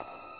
you